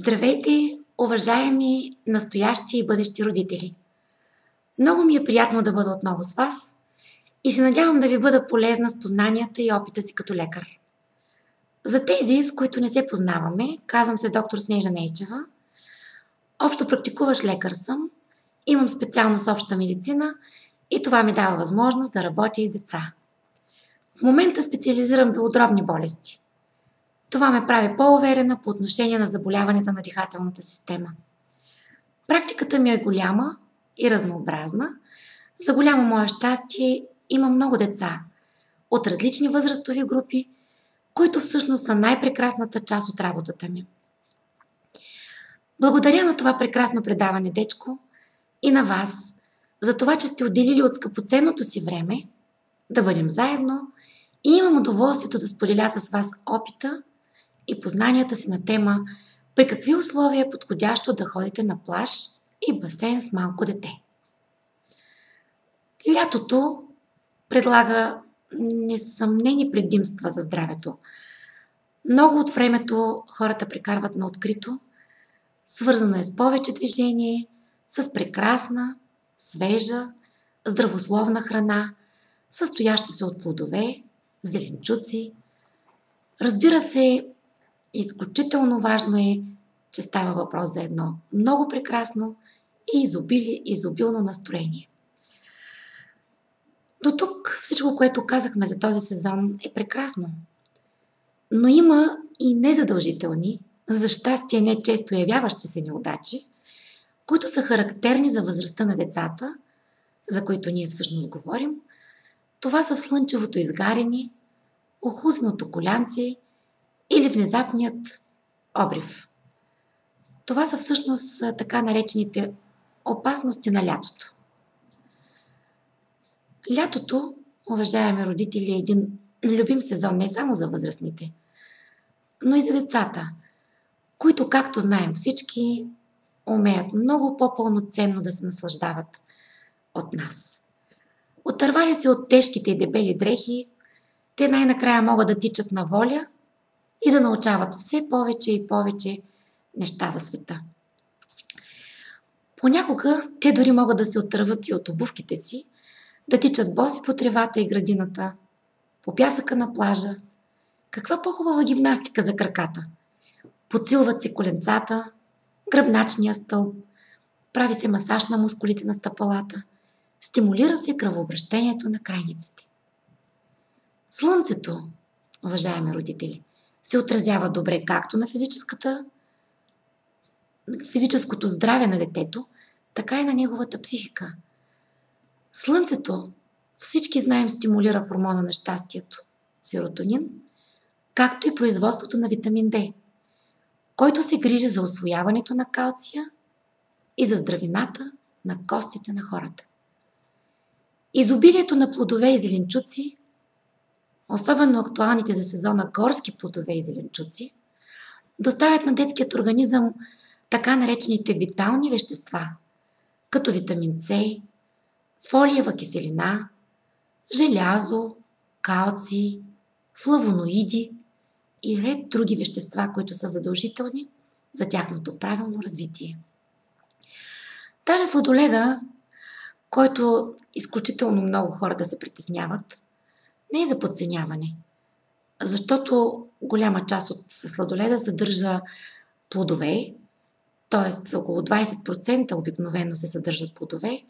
Здравейте, уважаеми настоящи и бъдещи родители! Много ми е приятно да бъда отново с вас и се надявам да ви бъда полезна с познанията и опита си като лекар. За тези, с които не се познаваме, казвам се доктор Снежа Нейчева. Общо практикуваш лекар съм, имам специалност обща медицина и това ми дава възможност да работя и с деца. В момента специализирам белодробни болести – това ме прави по-уверена по отношение на заболяването на дихателната система. Практиката ми е голяма и разнообразна. За голямо мое щастие има много деца от различни възрастови групи, които всъщност са най-прекрасната част от работата ми. Благодаря на това прекрасно предаване, дечко, и на вас, за това, че сте отделили от скъпоценното си време да бъдем заедно и имам удоволствието да споделя с вас опита и познанията си на тема при какви условия е подходящо да ходите на плаж и басейн с малко дете. Лятото предлага несъмнени предимства за здравето. Много от времето хората прекарват на открито, свързано е с повече движение, с прекрасна, свежа, здравословна храна, състояща се от плодове, зеленчуци. Разбира се, Изключително важно е, че става въпрос за едно много прекрасно и изобили, изобилно настроение. До тук всичко, което казахме за този сезон е прекрасно. Но има и незадължителни, за щастие не често явяващи се неудачи, които са характерни за възрастта на децата, за които ние всъщност говорим. Това са в слънчевото изгарени, охлузеното колянце или внезапният обрив. Това са всъщност така наречените опасности на лятото. Лятото, уважаеми родители, е един любим сезон не само за възрастните, но и за децата, които, както знаем всички, умеят много по-пълноценно да се наслаждават от нас. Отървали се от тежките и дебели дрехи, те най-накрая могат да тичат на воля – и да научават все повече и повече неща за света. Понякога те дори могат да се отърват и от обувките си, да тичат боси по тревата и градината, по пясъка на плажа. Каква по-хубава гимнастика за краката? Подсилват се коленцата, гръбначния стълб, прави се масаж на мускулите на стъпалата, стимулира се кръвообращението на крайниците. Слънцето, уважаеми родители, се отразява добре както на физическата, физическото здраве на детето, така и на неговата психика. Слънцето, всички знаем, стимулира хормона на щастието – серотонин, както и производството на витамин D, който се грижи за освояването на калция и за здравината на костите на хората. Изобилието на плодове и зеленчуци особено актуалните за сезона горски плодове и зеленчуци, доставят на детският организъм така наречените витални вещества, като витамин С, фолиева киселина, желязо, калци, флавоноиди и ред други вещества, които са задължителни за тяхното правилно развитие. Даже сладоледа, който изключително много хората се притесняват, не е за подценяване. Защото голяма част от сладоледа съдържа плодове, т.е. около 20% обикновено се съдържат плодове.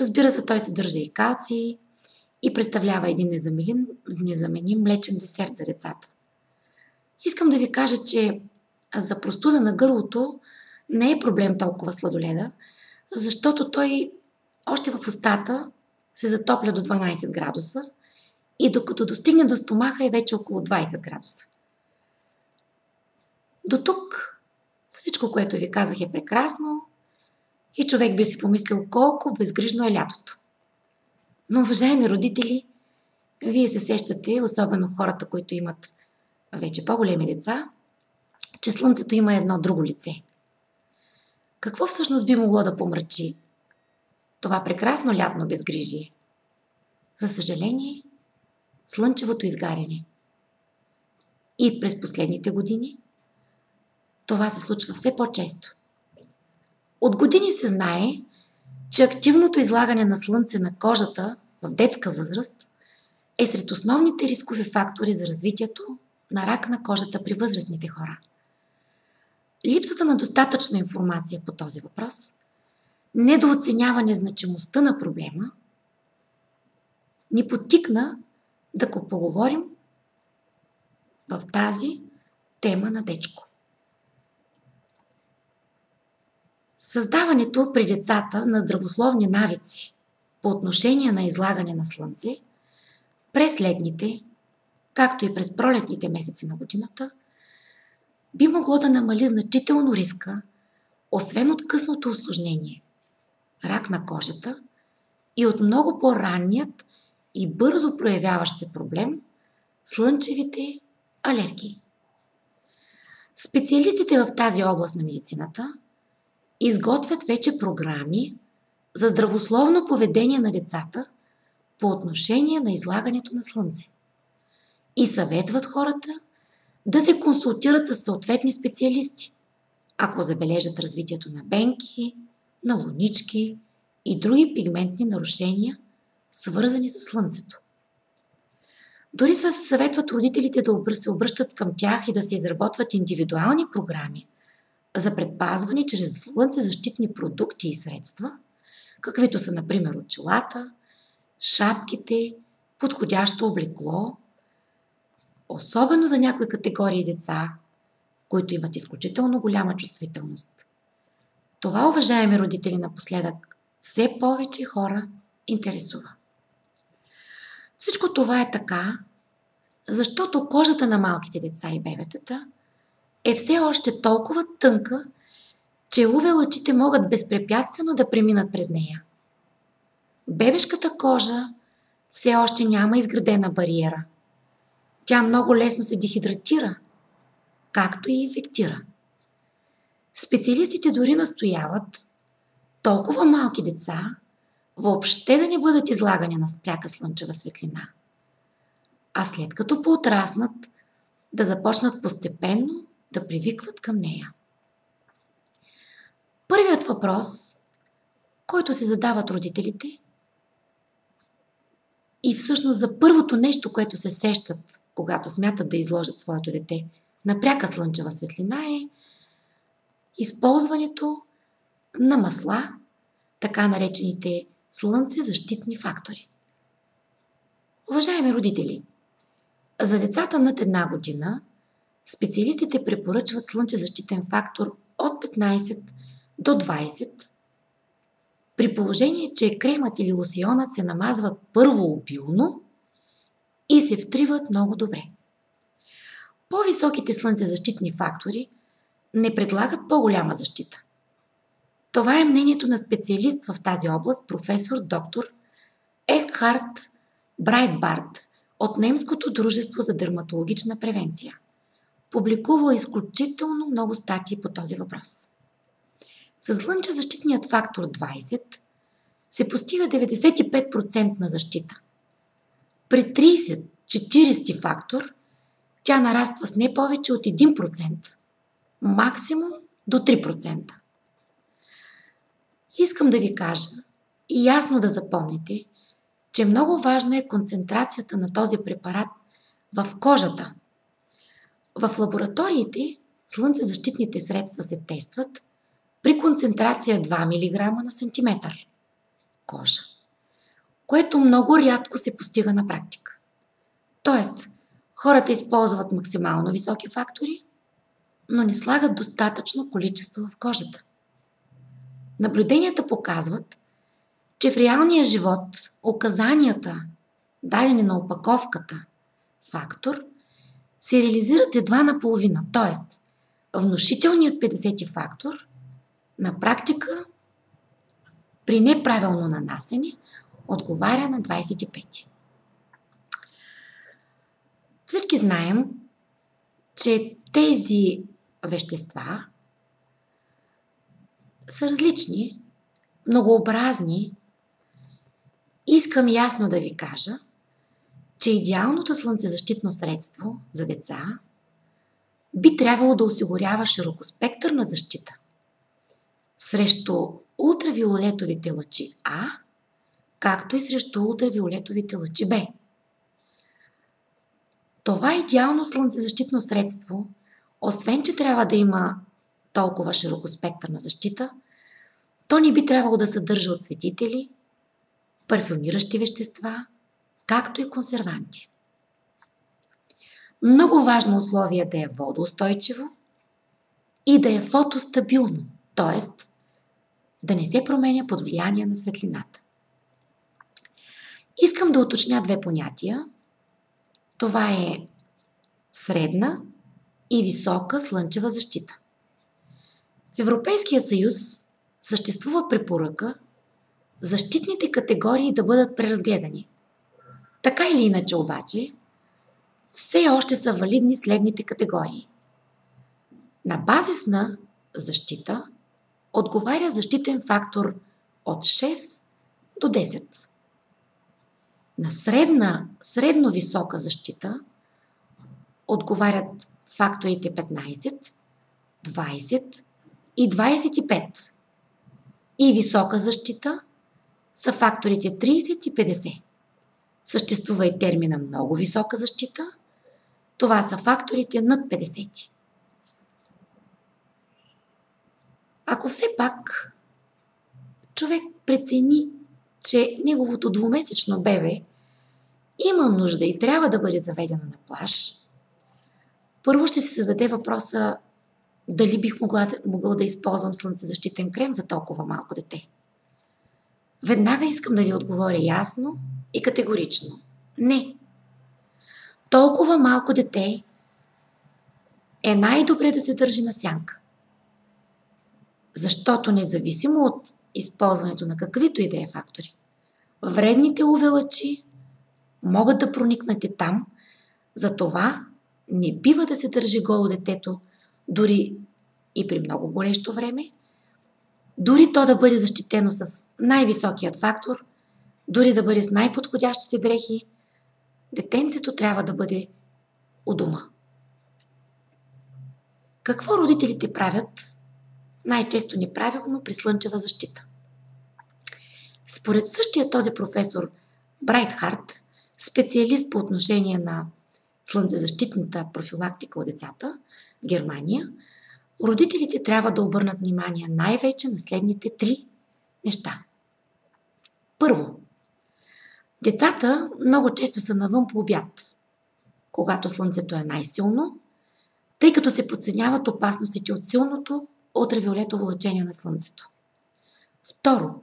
Разбира се, той съдържа и калци и представлява един незаменим, незаменим млечен десерт за децата. Искам да ви кажа, че за простуда на гърлото не е проблем толкова сладоледа, защото той още в устата се затопля до 12 градуса и докато достигне до стомаха е вече около 20 градуса. До тук всичко, което ви казах е прекрасно и човек би си помислил колко безгрижно е лятото. Но, уважаеми родители, вие се сещате, особено хората, които имат вече по-големи деца, че Слънцето има едно друго лице. Какво всъщност би могло да помрачи това прекрасно лятно безгрижие? За съжаление, слънчевото изгаряне. И през последните години това се случва все по-често. От години се знае, че активното излагане на слънце на кожата в детска възраст е сред основните рискови фактори за развитието на рак на кожата при възрастните хора. Липсата на достатъчно информация по този въпрос, недооценяване значимостта на проблема, ни потикна да го поговорим в тази тема на Дечко. Създаването при децата на здравословни навици по отношение на излагане на слънце през летните, както и през пролетните месеци на годината, би могло да намали значително риска, освен от късното осложнение – рак на кожата и от много по-ранният и бързо проявяващ се проблем – слънчевите алергии. Специалистите в тази област на медицината изготвят вече програми за здравословно поведение на децата по отношение на излагането на слънце и съветват хората да се консултират с съответни специалисти, ако забележат развитието на бенки, на лунички и други пигментни нарушения, свързани с слънцето. Дори се съветват родителите да се обръщат към тях и да се изработват индивидуални програми за предпазване чрез слънцезащитни продукти и средства, каквито са, например, очелата, шапките, подходящо облекло, особено за някои категории деца, които имат изключително голяма чувствителност. Това, уважаеми родители, напоследък все повече хора интересува. Всичко това е така, защото кожата на малките деца и бебетата е все още толкова тънка, че лъчите могат безпрепятствено да преминат през нея. Бебешката кожа все още няма изградена бариера. Тя много лесно се дехидратира, както и инфектира. Специалистите дори настояват толкова малки деца въобще да не бъдат излагани на пряка слънчева светлина, а след като поотраснат, да започнат постепенно да привикват към нея. Първият въпрос, който се задават родителите, и всъщност за първото нещо, което се сещат, когато смятат да изложат своето дете на пряка слънчева светлина е използването на масла, така наречените слънцезащитни фактори. Уважаеми родители, за децата над една година специалистите препоръчват слънчезащитен фактор от 15 до 20, при положение, че кремът или лосионът се намазват първо обилно и се втриват много добре. По-високите слънцезащитни фактори не предлагат по-голяма защита. Това е мнението на специалист в тази област, професор доктор Екхарт Брайтбарт от Немското дружество за дерматологична превенция. Публикувал изключително много статии по този въпрос. С защитният фактор 20 се постига 95% на защита. При 30-40 фактор тя нараства с не повече от 1%, максимум до 3%. Искам да ви кажа и ясно да запомните, че много важна е концентрацията на този препарат в кожата. В лабораториите слънцезащитните средства се тестват при концентрация 2 мг на сантиметър кожа, което много рядко се постига на практика. Тоест, хората използват максимално високи фактори, но не слагат достатъчно количество в кожата. Наблюденията показват, че в реалния живот указанията, дадени на опаковката фактор, се реализират едва наполовина, т.е. внушителният 50 фактор на практика при неправилно нанасене отговаря на 25. Всички знаем, че тези вещества са различни, многообразни. Искам ясно да ви кажа, че идеалното слънцезащитно средство за деца би трябвало да осигурява широкоспектърна защита срещу ултравиолетовите лъчи А, както и срещу ултравиолетовите лъчи Б. Това идеално слънцезащитно средство, освен че трябва да има толкова широкоспектърна защита, то не би трябвало да съдържа отсветители, парфюмиращи вещества, както и консерванти. Много важно условие е да е водоустойчиво и да е фотостабилно, т.е. да не се променя под влияние на светлината. Искам да уточня две понятия. Това е средна и висока слънчева защита. В Европейския съюз съществува препоръка защитните категории да бъдат преразгледани. Така или иначе обаче, все още са валидни следните категории. На базисна защита отговаря защитен фактор от 6 до 10. На средна, средно висока защита отговарят факторите 15, 20 и 25. И висока защита са факторите 30 и 50. Съществува и термина много висока защита. Това са факторите над 50. Ако все пак човек прецени, че неговото двумесечно бебе има нужда и трябва да бъде заведено на плаж, първо ще се зададе въпроса дали бих могла, могъл да използвам слънцезащитен крем за толкова малко дете. Веднага искам да ви отговоря ясно и категорично. Не. Толкова малко дете е най-добре да се държи на сянка. Защото независимо от използването на каквито и да е фактори, вредните увелъчи могат да проникнат и там, затова не бива да се държи голо детето, дори и при много горещо време, дори то да бъде защитено с най-високият фактор, дори да бъде с най-подходящите дрехи, детенцето трябва да бъде у дома. Какво родителите правят? Най-често неправилно при слънчева защита. Според същия този професор Брайтхарт, специалист по отношение на слънцезащитната профилактика от децата Германия, родителите трябва да обърнат внимание най-вече на следните три неща. Първо, децата много често са навън по обяд, когато слънцето е най-силно, тъй като се подценяват опасностите от силното ултравиолетово лъчение на слънцето. Второ,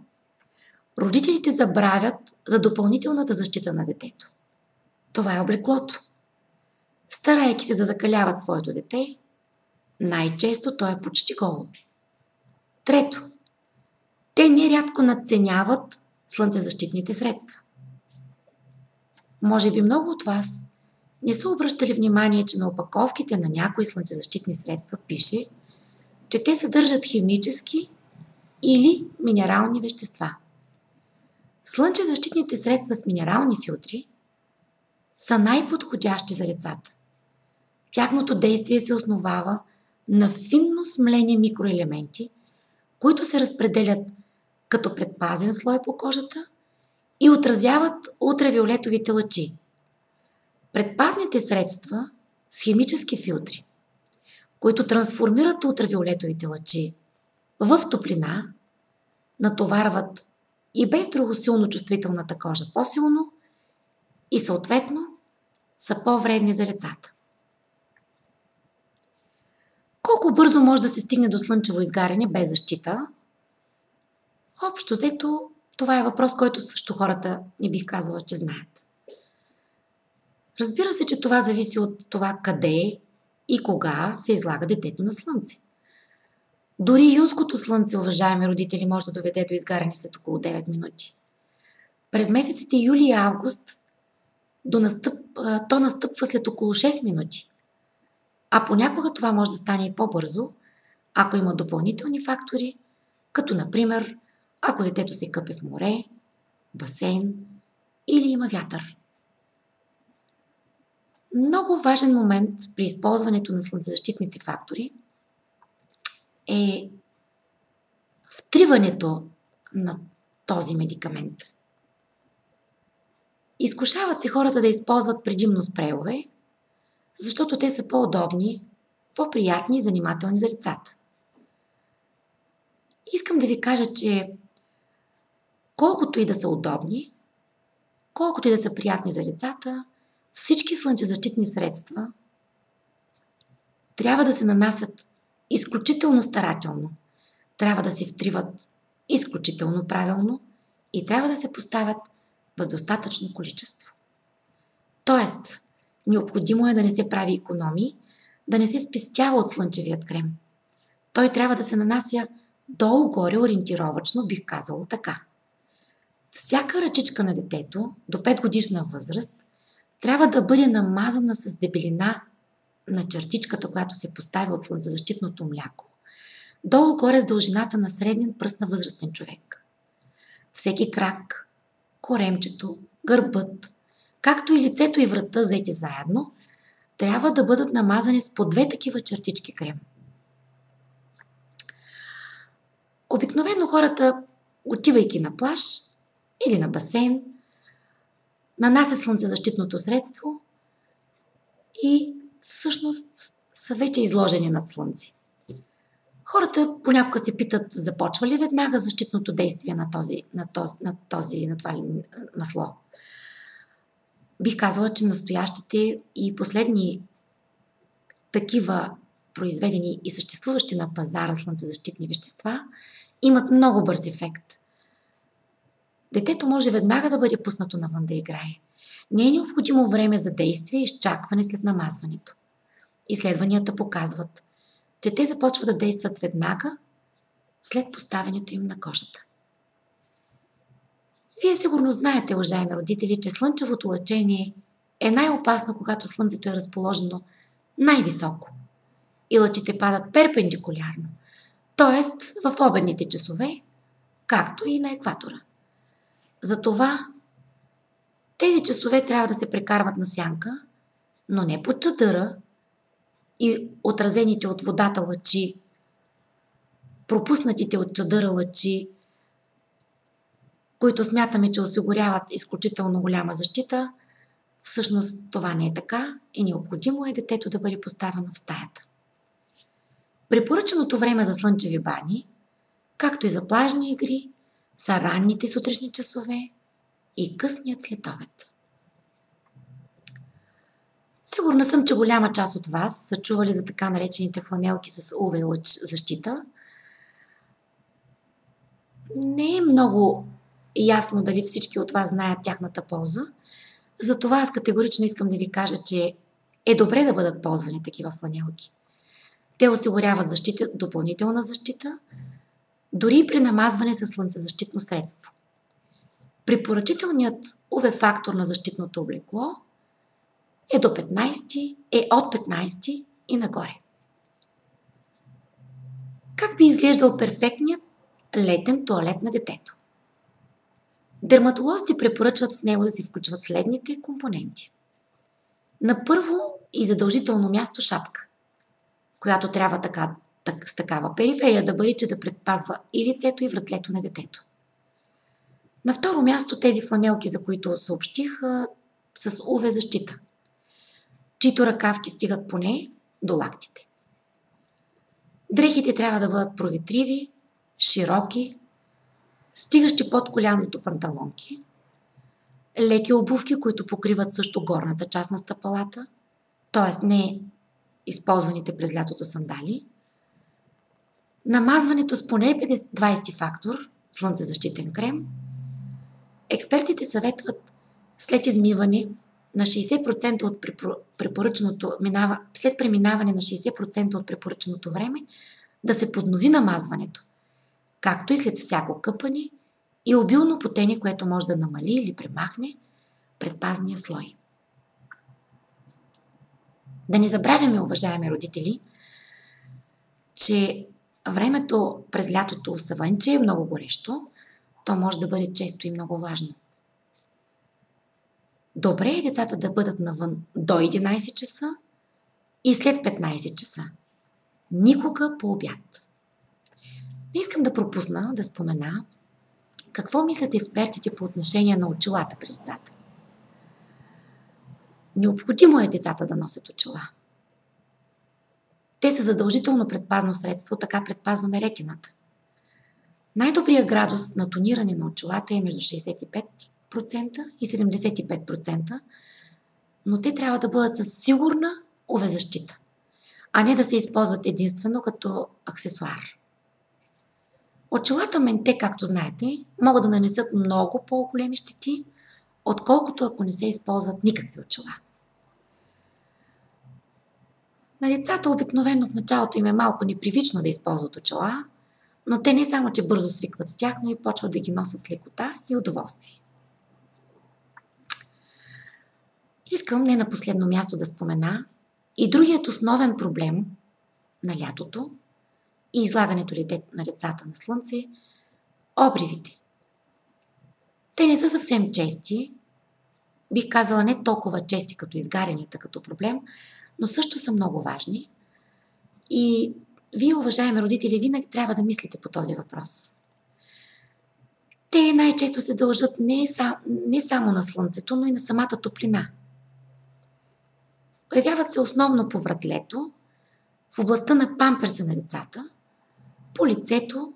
родителите забравят за допълнителната защита на детето. Това е облеклото старайки се да закаляват своето дете, най-често то е почти голо. Трето, те нерядко надценяват слънцезащитните средства. Може би много от вас не са обръщали внимание, че на опаковките на някои слънцезащитни средства пише, че те съдържат химически или минерални вещества. Слънчезащитните средства с минерални филтри са най-подходящи за децата. Тяхното действие се основава на финно смлени микроелементи, които се разпределят като предпазен слой по кожата и отразяват ултравиолетовите лъчи. Предпазните средства с химически филтри, които трансформират ултравиолетовите лъчи в топлина, натоварват и без друго силно чувствителната кожа по-силно и съответно са по-вредни за децата. Колко бързо може да се стигне до слънчево изгаряне без защита? Общо взето, това е въпрос, който също хората не бих казала, че знаят. Разбира се, че това зависи от това къде и кога се излага детето на слънце. Дори юнското слънце, уважаеми родители, може да доведе до изгаряне след около 9 минути. През месеците юли и август до настъп, то настъпва след около 6 минути. А понякога това може да стане и по-бързо, ако има допълнителни фактори, като например, ако детето се къпе в море, басейн или има вятър. Много важен момент при използването на слънцезащитните фактори е втриването на този медикамент. Изкушават се хората да използват предимно спрейове, защото те са по-удобни, по-приятни и занимателни за лицата. Искам да ви кажа, че колкото и да са удобни, колкото и да са приятни за лицата, всички слънчезащитни средства трябва да се нанасят изключително старателно, трябва да се втриват изключително правилно и трябва да се поставят в достатъчно количество. Тоест, необходимо е да не се прави економии, да не се спестява от слънчевият крем. Той трябва да се нанася долу-горе ориентировачно, бих казала така. Всяка ръчичка на детето до 5 годишна възраст трябва да бъде намазана с дебелина на чертичката, която се поставя от слънцезащитното мляко, долу-горе с дължината на среден пръст на възрастен човек. Всеки крак, коремчето, гърбът, както и лицето и врата взети заедно, трябва да бъдат намазани с по две такива чертички крем. Обикновено хората, отивайки на плаж или на басейн, нанасят слънцезащитното средство и всъщност са вече изложени над слънце. Хората понякога се питат, започва ли веднага защитното действие на, този, на, този, на, този, на това масло. Бих казала, че настоящите и последни такива произведени и съществуващи на пазара слънцезащитни вещества имат много бърз ефект. Детето може веднага да бъде пуснато навън да играе. Не е необходимо време за действие и изчакване след намазването. Изследванията показват, че те започват да действат веднага след поставянето им на кожата. Вие сигурно знаете, уважаеми родители, че слънчевото лъчение е най-опасно, когато слънцето е разположено най-високо и лъчите падат перпендикулярно, т.е. в обедните часове, както и на екватора. Затова тези часове трябва да се прекарват на сянка, но не под чадъра и отразените от водата лъчи, пропуснатите от чадъра лъчи, които смятаме, че осигуряват изключително голяма защита, всъщност това не е така и необходимо е детето да бъде поставено в стаята. Препоръченото време за слънчеви бани, както и за плажни игри, са ранните сутрешни часове и късният следобед. Сигурна съм, че голяма част от вас са чували за така наречените фланелки с UV лъч защита. Не е много ясно дали всички от вас знаят тяхната полза. Затова аз категорично искам да ви кажа, че е добре да бъдат ползвани такива фланелки. Те осигуряват защита, допълнителна защита, дори и при намазване с слънцезащитно средство. Препоръчителният UV фактор на защитното облекло е до 15, е от 15 и нагоре. Как би изглеждал перфектният летен туалет на детето? Дерматолозите препоръчват в него да се включват следните компоненти. На първо и задължително място шапка, която трябва така, так, с такава периферия да бъде, че да предпазва и лицето и вратлето на детето. На второ място тези фланелки, за които съобщих, с UV защита – чието ръкавки стигат поне до лактите. Дрехите трябва да бъдат проветриви, широки, стигащи под коляното панталонки, леки обувки, които покриват също горната част на стъпалата, т.е. не използваните през лятото сандали, намазването с поне 20 фактор слънцезащитен крем. Експертите съветват след измиване на 60% от препоръченото, минава, след преминаване на 60% от препоръченото време, да се поднови намазването, както и след всяко къпане и обилно потене, което може да намали или премахне предпазния слой. Да не забравяме, уважаеми родители, че времето през лятото, освен че е много горещо, то може да бъде често и много важно. Добре е децата да бъдат навън до 11 часа и след 15 часа. Никога по обяд. Не искам да пропусна да спомена какво мислят експертите по отношение на очилата при децата. Необходимо е децата да носят очила. Те са задължително предпазно средство, така предпазваме ретината. Най-добрият градус на тониране на очилата е между 65% и 75%, но те трябва да бъдат със сигурна увезащита, а не да се използват единствено като аксесуар. Очилата менте, както знаете, могат да нанесат много по-големи щети, отколкото ако не се използват никакви очила. На децата обикновено в началото им е малко непривично да използват очила, но те не само, че бързо свикват с тях, но и почват да ги носят с лекота и удоволствие. Искам не на последно място да спомена и другият основен проблем на лятото и излагането на децата на слънце – обривите. Те не са съвсем чести, бих казала не толкова чести като изгарянията като проблем, но също са много важни. И вие, уважаеми родители, винаги трябва да мислите по този въпрос. Те най-често се дължат не, са, не само на слънцето, но и на самата топлина. Появяват се основно по вратлето, в областта на памперса на децата, по лицето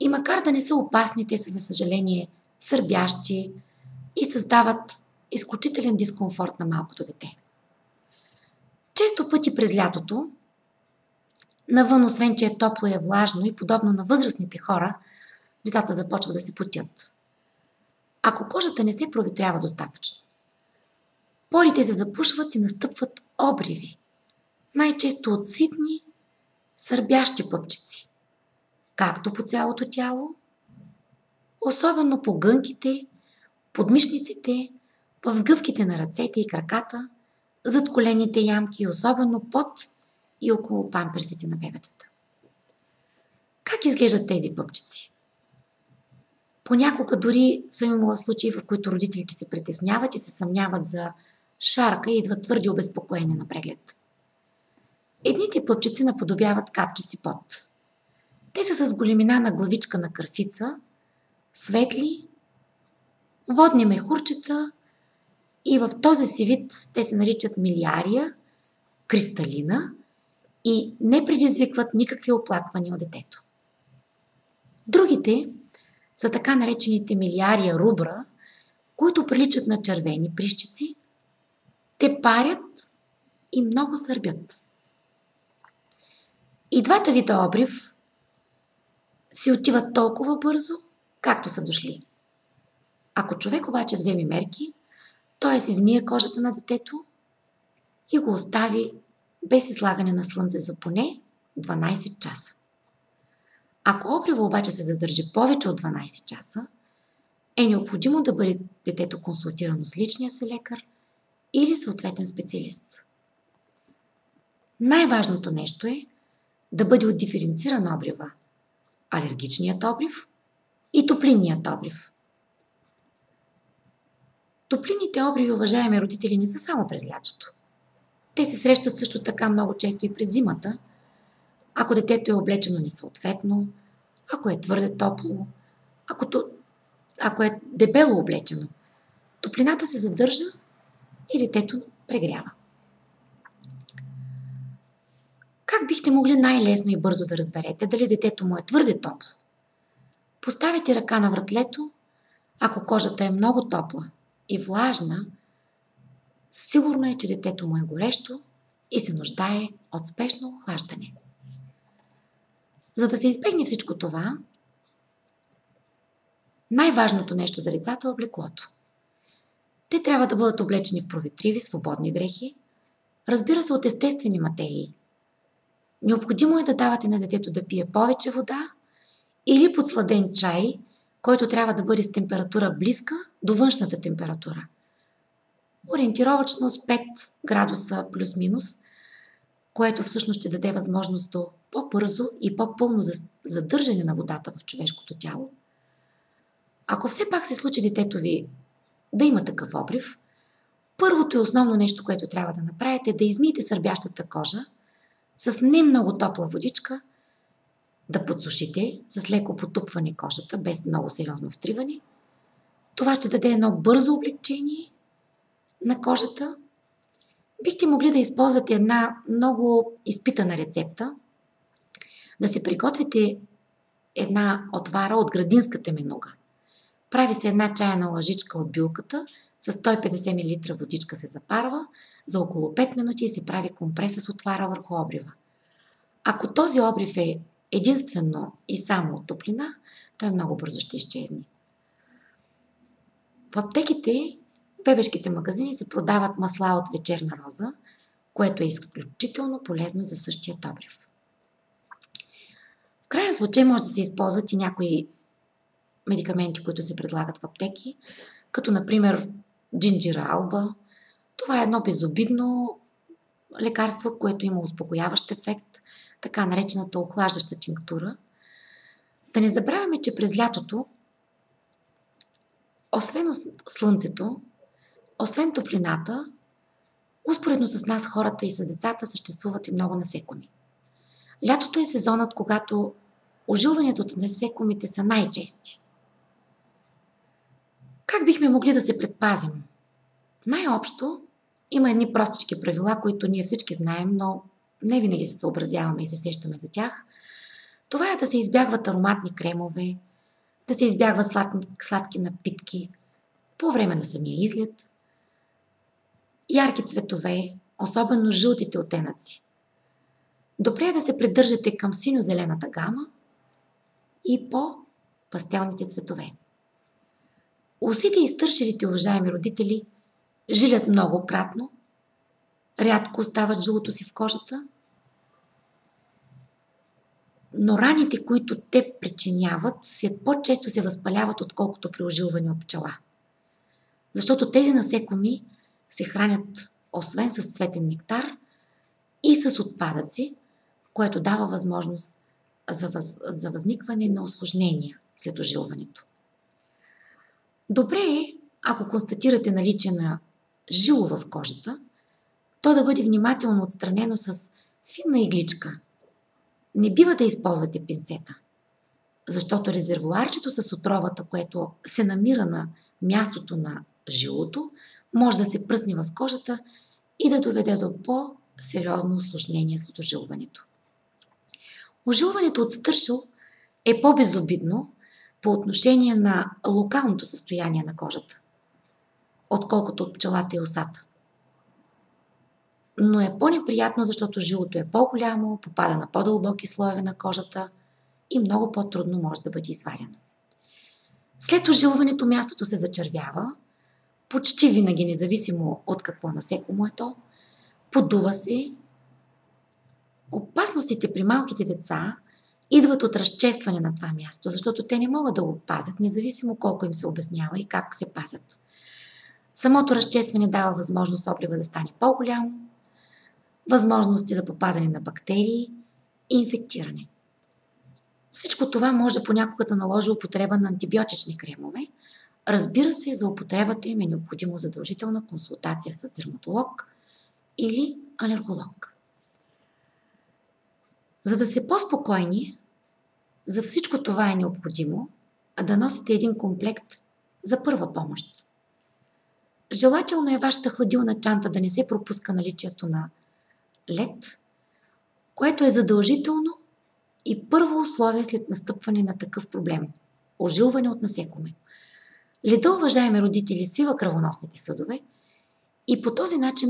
и макар да не са опасни, те са, за съжаление, сърбящи и създават изключителен дискомфорт на малкото дете. Често пъти през лятото, навън, освен че е топло и е влажно и подобно на възрастните хора, децата започват да се потят. Ако кожата не се проветрява достатъчно, порите се запушват и настъпват обриви, най-често от ситни, сърбящи пъпчици, както по цялото тяло, особено по гънките, подмишниците, в сгъвките на ръцете и краката, зад колените ямки, особено под и около памперсите на бебетата. Как изглеждат тези пъпчици? Понякога дори съм имала случаи, в които родителите се притесняват и се съмняват за шарка и идват твърди обезпокоения на преглед. Едните пъпчици наподобяват капчици под. Те са с големина на главичка на кърфица, светли, водни мехурчета и в този си вид те се наричат милиария, кристалина и не предизвикват никакви оплаквания от детето. Другите са така наречените милиария рубра, които приличат на червени прищици. Те парят и много сърбят. И двата вида обрив си отиват толкова бързо, както са дошли. Ако човек обаче вземе мерки, той си измие кожата на детето и го остави без излагане на слънце за поне 12 часа. Ако обрива обаче се задържи повече от 12 часа, е необходимо да бъде детето консултирано с личния си лекар или съответен специалист. Най-важното нещо е да бъде от диференциран обрива – алергичният обрив и топлинният обрив – Топлините обриви, уважаеми родители, не са само през лятото. Те се срещат също така много често и през зимата, ако детето е облечено несъответно, ако е твърде топло, ако, ако е дебело облечено. Топлината се задържа и детето прегрява. Бихте могли най-лесно и бързо да разберете дали детето му е твърде топло? Поставите ръка на вратлето, ако кожата е много топла и влажна, сигурно е, че детето му е горещо и се нуждае от спешно охлаждане. За да се избегне всичко това, най-важното нещо за децата е облеклото. Те трябва да бъдат облечени в проветриви, свободни дрехи, разбира се от естествени материи. Необходимо е да давате на детето да пие повече вода или подсладен чай – който трябва да бъде с температура близка до външната температура. Ориентировачно с 5 градуса плюс-минус, което всъщност ще даде възможност до по-бързо и по-пълно задържане на водата в човешкото тяло. Ако все пак се случи детето ви да има такъв обрив, Първото и основно нещо, което трябва да направите е да измиете сърбящата кожа с не много топла водичка, да подсушите с леко потупване кожата, без много сериозно втриване. Това ще даде едно бързо облегчение на кожата. Бихте могли да използвате една много изпитана рецепта, да се приготвите една отвара от градинската менуга. Прави се една чайна лъжичка от билката, с 150 мл водичка се запарва, за около 5 минути се прави компреса с отвара върху обрива. Ако този обрив е единствено и само от топлина, той много бързо ще изчезне. В аптеките, в бебешките магазини се продават масла от вечерна роза, което е изключително полезно за същия обрив. В крайен случай може да се използват и някои медикаменти, които се предлагат в аптеки, като например джинджира алба. Това е едно безобидно лекарство, което има успокояващ ефект, така наречената охлаждаща тинктура. Да не забравяме, че през лятото, освен слънцето, освен топлината, успоредно с нас хората и с децата съществуват и много насекоми. Лятото е сезонът, когато ожилванията от насекомите са най-чести. Как бихме могли да се предпазим? Най-общо има едни простички правила, които ние всички знаем, но не винаги се съобразяваме и се сещаме за тях. Това е да се избягват ароматни кремове, да се избягват сладки, сладки напитки по време на самия излет, ярки цветове, особено жълтите оттенъци. Добре е да се придържате към синьо-зелената гама и по пастелните цветове. Усите и стършерите, уважаеми родители, жилят много кратно, рядко остават жълто си в кожата, но раните, които те причиняват, се, по-често се възпаляват, отколкото при ожилване от пчела. Защото тези насекоми се хранят освен с цветен нектар и с отпадъци, което дава възможност за, въз, за възникване на осложнения след ожилването. Добре е, ако констатирате наличие на жило в кожата, то да бъде внимателно отстранено с финна игличка. Не бива да използвате пинцета, защото резервуарчето с отровата, което се намира на мястото на жилото, може да се пръсне в кожата и да доведе до по-сериозно осложнение след ожилването. Ожилването от стършел е по-безобидно по отношение на локалното състояние на кожата, отколкото от пчелата и осата. Но е по-неприятно, защото жилото е по-голямо, попада на по-дълбоки слоеве на кожата и много по-трудно може да бъде извадено. След ожилването мястото се зачервява, почти винаги, независимо от какво насекомо е то, подува се. Опасностите при малките деца идват от разчестване на това място, защото те не могат да го пазят, независимо колко им се обяснява и как се пазят. Самото разчестване дава възможност обрива да стане по-голям, възможности за попадане на бактерии и инфектиране. Всичко това може понякога да наложи употреба на антибиотични кремове. Разбира се, за употребата им е необходимо задължителна консултация с дерматолог или алерголог. За да се по-спокойни, за всичко това е необходимо да носите един комплект за първа помощ. Желателно е вашата хладилна чанта да не се пропуска наличието на лед, което е задължително и първо условие след настъпване на такъв проблем – ожилване от насекоме. Леда, уважаеми родители, свива кръвоносните съдове и по този начин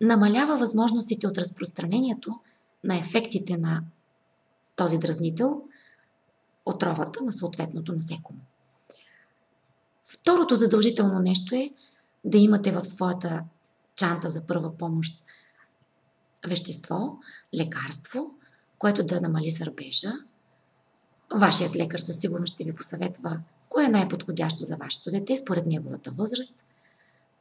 намалява възможностите от разпространението на ефектите на този дразнител, отровата на съответното насекомо. Второто задължително нещо е да имате в своята чанта за първа помощ вещество, лекарство, което да намали сърбежа. Вашият лекар със сигурност ще ви посъветва кое е най-подходящо за вашето дете според неговата възраст.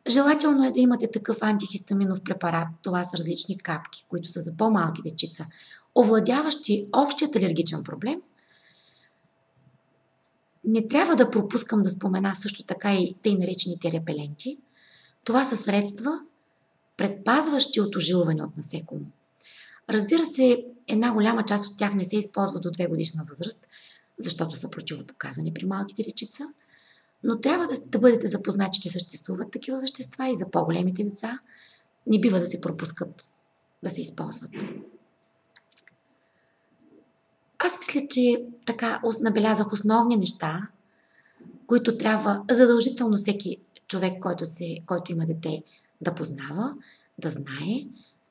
Желателно е да имате такъв антихистаминов препарат. Това са различни капки, които са за по-малки дечица, овладяващи общият алергичен проблем. Не трябва да пропускам да спомена също така и тъй наречените репеленти. Това са средства, предпазващи от ожилване от насекомо. Разбира се, една голяма част от тях не се използва до 2 годишна възраст, защото са противопоказани при малките речица, но трябва да, да бъдете запознати, че съществуват такива вещества и за по-големите деца не бива да се пропускат да се използват. Аз мисля, че така набелязах основни неща, които трябва задължително всеки човек, който, се, който има дете, да познава, да знае,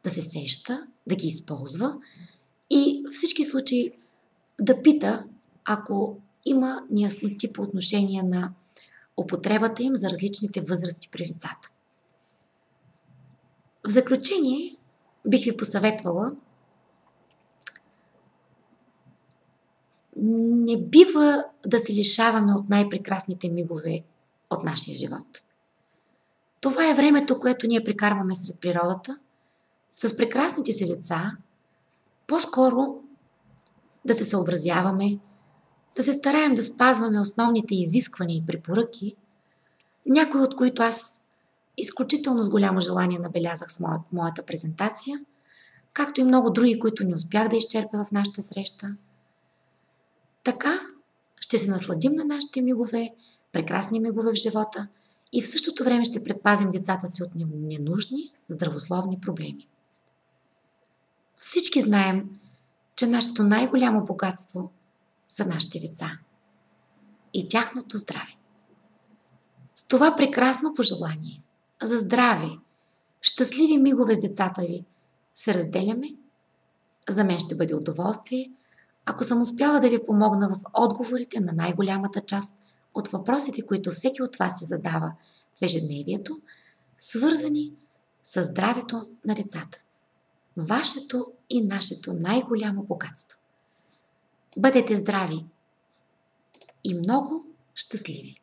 да се сеща, да ги използва и в всички случаи да пита, ако има неясноти по отношение на употребата им за различните възрасти при лицата. В заключение бих ви посъветвала не бива да се лишаваме от най-прекрасните мигове от нашия живот. Това е времето, което ние прикарваме сред природата, с прекрасните си деца, по-скоро да се съобразяваме, да се стараем да спазваме основните изисквания и препоръки, някои от които аз изключително с голямо желание набелязах с моята, моята презентация, както и много други, които не успях да изчерпя в нашата среща. Така ще се насладим на нашите мигове, прекрасни мигове в живота и в същото време ще предпазим децата си от ненужни здравословни проблеми. Всички знаем, че нашето най-голямо богатство са нашите деца и тяхното здраве. С това прекрасно пожелание за здраве, щастливи мигове с децата ви се разделяме. За мен ще бъде удоволствие, ако съм успяла да ви помогна в отговорите на най-голямата част от въпросите, които всеки от вас се задава в ежедневието, свързани с здравето на децата. Вашето и нашето най-голямо богатство. Бъдете здрави и много щастливи!